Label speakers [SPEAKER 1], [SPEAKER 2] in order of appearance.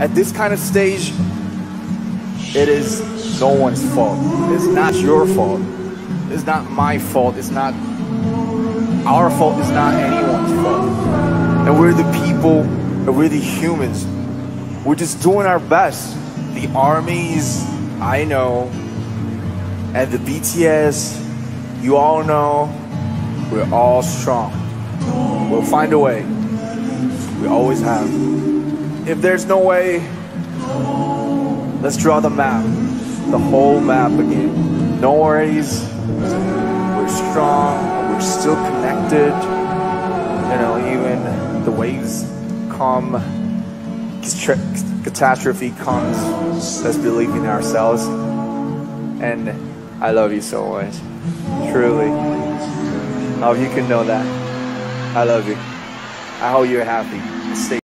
[SPEAKER 1] at this kind of stage, it is no one's fault. It's not your fault. It's not my fault. It's not our fault. It's not anyone's fault. And we're the people, and we're the humans. We're just doing our best. The armies, I know, and the BTS, you all know, we're all strong. We'll find a way. We always have. If there's no way, let's draw the map. The whole map again. No worries. We're strong. We're still connected. You know, even the waves come, catastrophe comes. Let's believe in ourselves. And I love you so much. Truly. I hope you can know that. I love you. I hope you're happy. Stay